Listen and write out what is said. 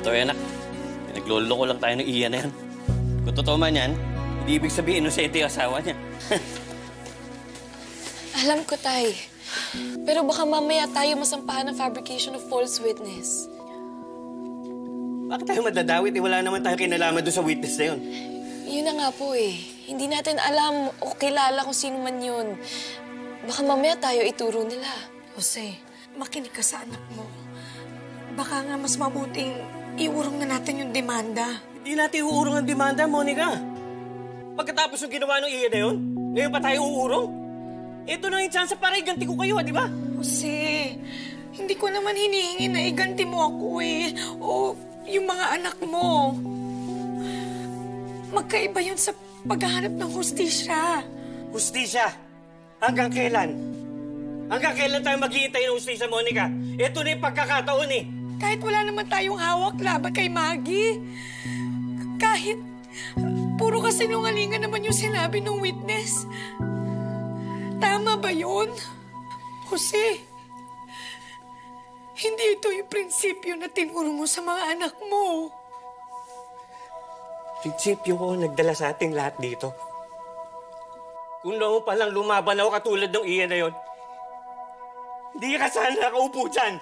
Totoo yan, anak. Pinaglolo ko lang tayo ng iya na yan. Kung totoo man yan, hindi ibig sabihin inosente yung asawa niya. Alam ko, Tay. Pero baka mamaya tayo masampahan ng fabrication of false witness. Bakit tayo madadawit? Eh, wala naman tayo kinalaman doon sa witness na yun. Yun na nga po eh. Hindi natin alam o kilala kung sino man yun. Baka mamaya tayo ituro nila. Jose, makinig ka sa anak mo. Baka nga mas mabuting iurong na natin yung demanda. Hindi natin uurong ang demanda, Monica. Pagkatapos yung ginawa ng iya na yun, ngayon pa tayo uurong? Ito na yung chance para iganti ko kayo, di ba? Jose, hindi ko naman hinihingi na iganti mo ako eh. O yung mga anak mo. Magkaiba yun sa paghahanap ng hustisya. Hustisya! Hanggang kailan? Hanggang kailan tayo maghihintay ng hustisya, Monica? Ito na yung pagkakataon eh. Kahit wala naman tayong hawak laban kay Maggie. Kahit puro kasinungalingan naman yung sinabi ng witness. Tama ba yun? Jose, hindi ito yung prinsipyo na tinuro mo sa mga anak mo. Prinsipyo ko nagdala sa ating lahat dito. Kung noon pa lang lumaban ako katulad ng iya na yon, hindi ka sana nakaupo dyan.